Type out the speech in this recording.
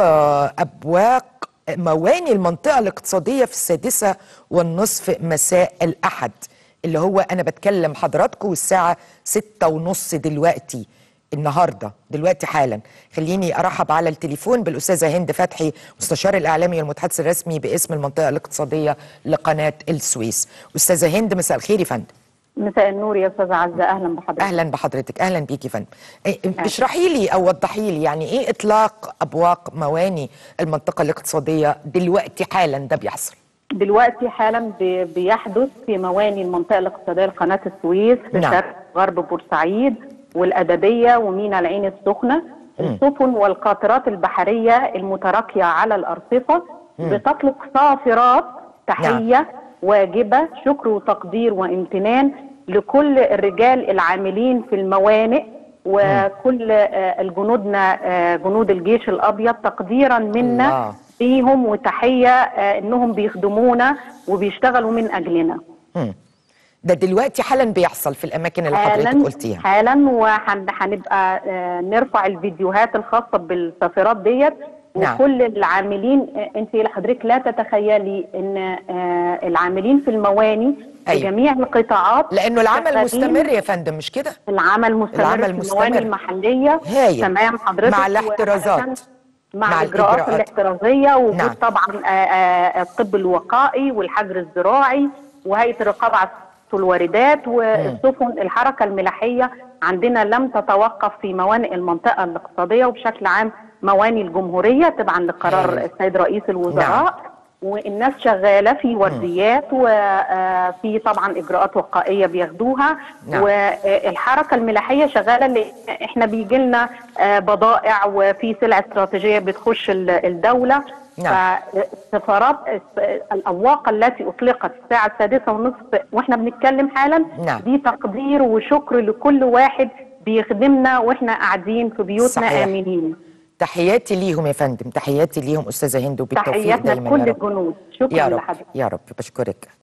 آه، أبواق مواني المنطقة الاقتصادية في السادسة والنصف مساء الأحد اللي هو أنا بتكلم حضراتكم والساعة ستة ونص دلوقتي النهارده دلوقتي حالا. خليني أرحب على التليفون بالأستاذة هند فتحي مستشار الإعلامي والمتحدث الرسمي باسم المنطقة الاقتصادية لقناة السويس. أستاذة هند مساء الخير يا فندم. مساء النور يا استاذه عزة. أهلا بحضرتك. أهلا بحضرتك. أهلا بيكي فندم. إيه، اشرحي لي أو وضحي لي يعني إيه إطلاق أبواق مواني المنطقة الاقتصادية دلوقتي حالا ده بيحصل؟ دلوقتي حالا بي- بيحدث في مواني المنطقة الاقتصادية لقناة السويس في نعم. شرق غرب بورسعيد والأدبية ومينا العين السخنة السفن والقاطرات البحرية المتراكيه على الأرصفة بتطلق صافرات تحية واجبة شكر وتقدير وامتنان لكل الرجال العاملين في الموانئ وكل آه، الجنودنا آه، جنود الجيش الأبيض تقديرا منا. ليهم وتحية آه، إنهم بيخدمونا وبيشتغلوا من أجلنا. ده دلوقتي حالا بيحصل في الأماكن اللي حضرتك قلتيها حالا وهنبقى نرفع الفيديوهات الخاصة بالسفرات ديت نعم. وكل العاملين انت حضرتك لا تتخيلي ان آه، العاملين في المواني في أيوة. جميع القطاعات لأنه العمل مستمر يا فندم مش كده العمل مستمر العمل في المواني مستمر. المحلية هايل. تمام حضرتك مع الاحترازات. مع, مع الإجراءات الإجراءات. الاحترازية ووجود نعم. طبعا آه، آه، الطب الوقائي والحجر الزراعي وهيئة الرقابة على الواردات والسفن الحركة الملاحية عندنا لم تتوقف في موانئ المنطقة الاقتصادية وبشكل عام مواني الجمهورية تبعا لقرار. السيد رئيس الوزراء. والناس شغالة في ورديات وفي طبعا إجراءات وقائية بياخدوها. نعم. والحركة الملاحية شغالة اللي إحنا بيجي لنا بضائع وفي سلع استراتيجية بتخش ال- الدولة. نعم. فالسفارات الابواق التي أطلقت الساعة السادسة ونصف وإحنا بنتكلم حالا نعم. دي تقدير وشكر لكل واحد بيخدمنا وإحنا قاعدين في بيوتنا صحيح. آمنين تحياتي ليهم يا فندم تحياتي ليهم أستاذة هند وبالتوفيق تحياتنا دايما لكل يا رب الجنود شكرا يا رب لحضرتك يا رب بشكرك